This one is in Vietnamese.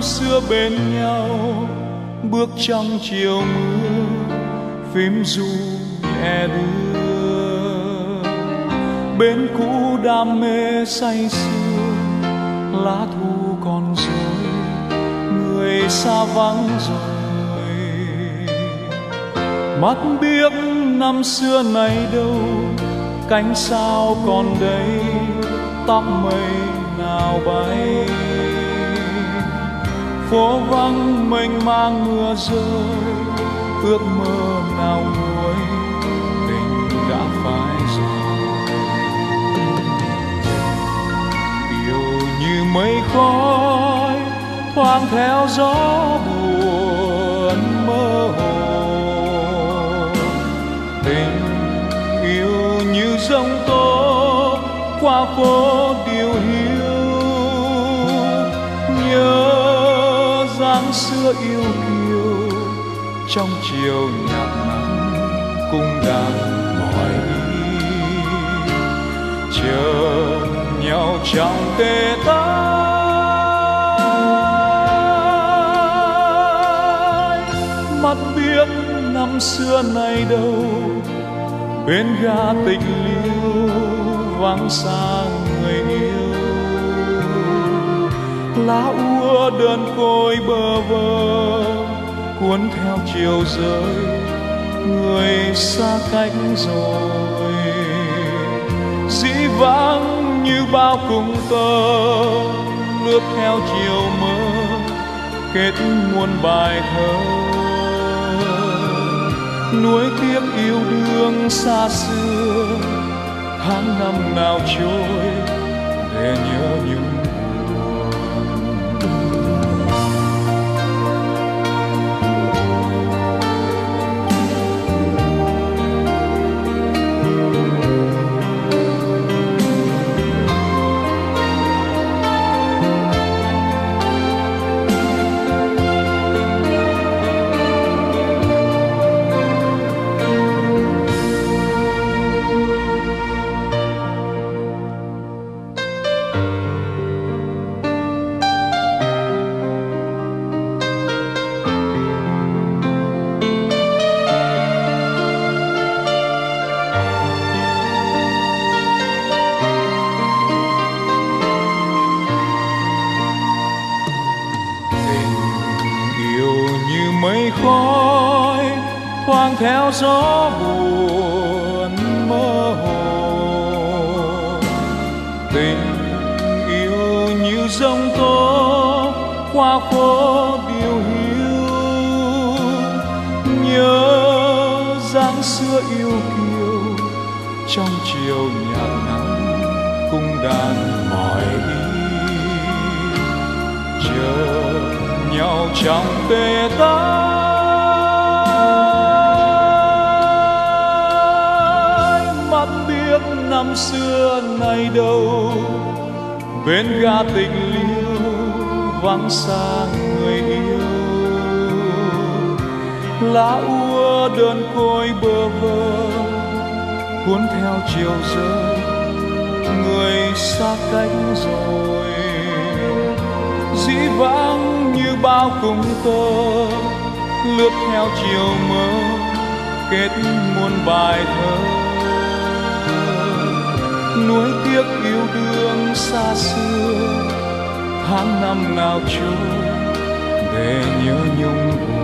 năm xưa bên nhau, bước trong chiều mưa, phím du nhẹ đưa. Bên cũ đam mê say sưa, lá thu còn rơi, người xa vắng rồi. Mắt biết năm xưa này đâu, cánh sao còn đây, tóc mây nào bay phố vắng mênh mang mưa rơi, ước mơ nào nguôi tình đã phai rồi điều như mây khói thoáng theo gió buồn mơ hồ. Tình yêu như giông tố qua phố điều hiu dáng xưa yêu kiều, trong chiều nhạc nắng cung đàn mỏi chờ nhau trong tê tái, mắt biết năm xưa nay đâu, bên ga tình liêu vắng xa người yêu lá úa đơn côi bơ vơ, cuốn theo chiều rơi, người xa cách rồi. Dĩ vãng như bao cung tơ, lướt theo chiều mơ, kết muôn bài thơ. Nuối tiếc yêu đương xa xưa, tháng năm nào trôi khói thoáng theo gió buồn mơ hồ. Tình yêu như giông tố, qua phố điều hiu nhớ dáng xưa yêu kiều, trong chiều nhạt nắng cung đàn mỏi chờ nhau trong tê tái năm xưa nay đâu. Bên ga tình liêu vắng xa người yêu. Lá úa đơn côi bơ vơ cuốn theo chiều rơi. Người xa cách rồi. Dĩ vãng như bao cùng tơ, lướt theo chiều mơ, kết muôn bài thơ nuối tiếc yêu đương xa xưa. Tháng năm nào trôi để nhớ nhung buồn.